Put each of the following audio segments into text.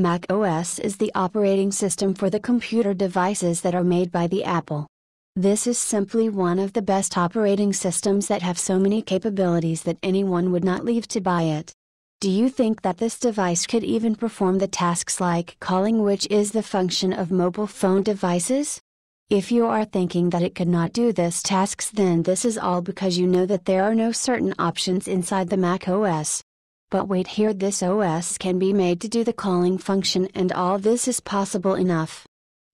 Mac OS is the operating system for the computer devices that are made by the Apple. This is simply one of the best operating systems that have so many capabilities that anyone would not leave to buy it. Do you think that this device could even perform the tasks like calling, which is the function of mobile phone devices? If you are thinking that it could not do this tasks then this is all because you know that there are no certain options inside the Mac OS. But wait here this OS can be made to do the calling function and all this is possible enough.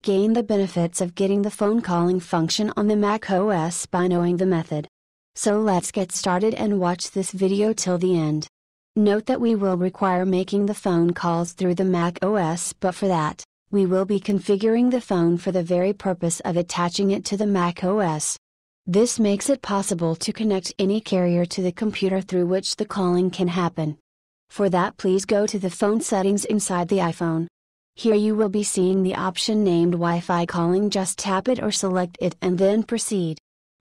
Gain the benefits of getting the phone calling function on the Mac OS by knowing the method. So let's get started and watch this video till the end. Note that we will require making the phone calls through the Mac OS but for that, we will be configuring the phone for the very purpose of attaching it to the Mac OS. This makes it possible to connect any carrier to the computer through which the calling can happen. For that please go to the phone settings inside the iPhone. Here you will be seeing the option named Wi-Fi calling just tap it or select it and then proceed.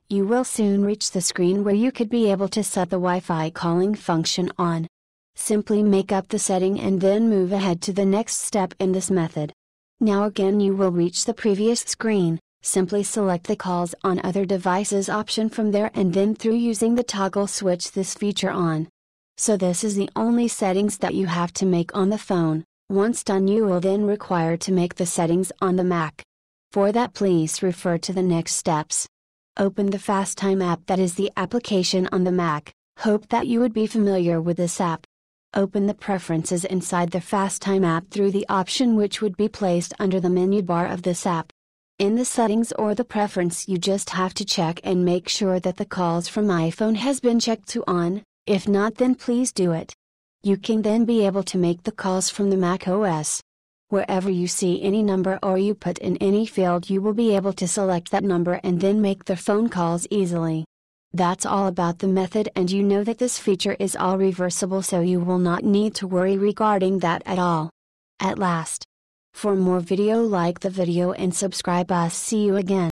You will soon reach the screen where you could be able to set the Wi-Fi calling function on. Simply make up the setting and then move ahead to the next step in this method. Now again you will reach the previous screen, simply select the calls on other devices option from there and then through using the toggle switch this feature on. So this is the only settings that you have to make on the phone, once done you will then require to make the settings on the Mac. For that please refer to the next steps. Open the FaceTime app that is the application on the Mac, hope that you would be familiar with this app open the preferences inside the FaceTime app through the option which would be placed under the menu bar of this app. In the settings or the preference you just have to check and make sure that the calls from iPhone has been checked to on, if not then please do it. You can then be able to make the calls from the Mac OS. Wherever you see any number or you put in any field you will be able to select that number and then make the phone calls easily. That's all about the method and you know that this feature is all reversible so you will not need to worry regarding that at all. At last. For more video like the video and subscribe us see you again.